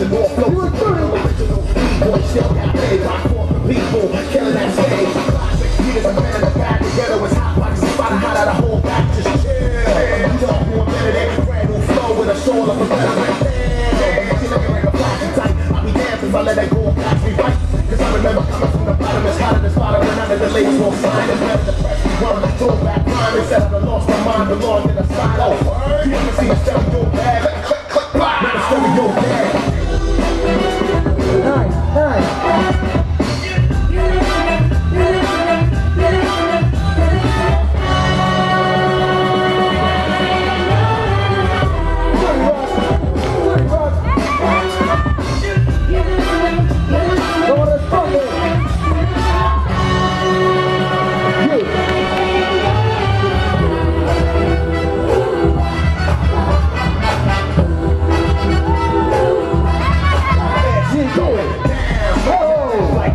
and more flows. Original B-boy still got paid by corporate people, killing that stage. Classic, Peter's a man in the back, together was hot boxes, spot hot out of whole back, just chill. We talk more better than brand new flow with a soul of a veteran. Like a if I let that go and pass me right. Cause I remember coming from the bottom, it's hotter than spotted when none of the ladies won't sign. It's better to press me throw back crime instead of I lost my mind, belong in a silo. You ever see a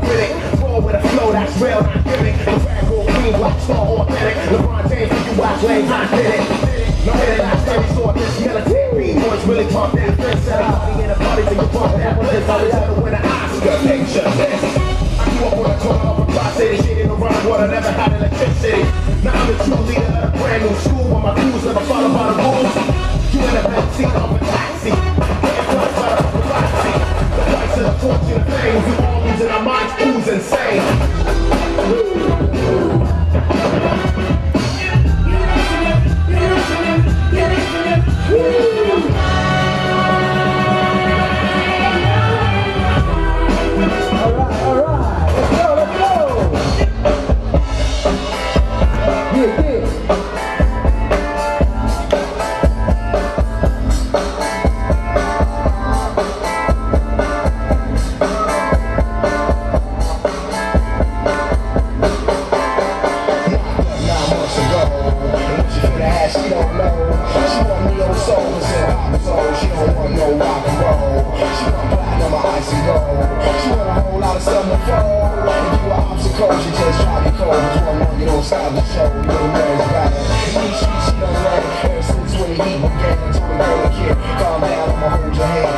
down. Like roll with a flow that's real, not gimmick. The rap queen, black star, authentic. LeBron James, you watch lanes, I did it. No hit last time we saw this militant beat boys really pump that fist. Set a party in a party till you bump that bliss. I was gonna win an Oscar, picture this. I grew up on the corner of a block city, shit in the run water, never had electricity. Now I'm the true leader of the brand new school, where my crews never follow by the rules. You in a backseat of a or icy gold. She want a whole lot of stuff to. If you an obstacle, she just try to cold. Just one more, you don't stop the show. You know back. She, she, she done read ever since when the heat began. Told the girl, kid, calm down, I'ma hold your hand.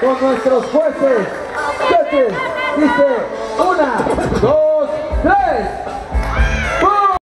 Con nuestros jueces. Dice una, dos.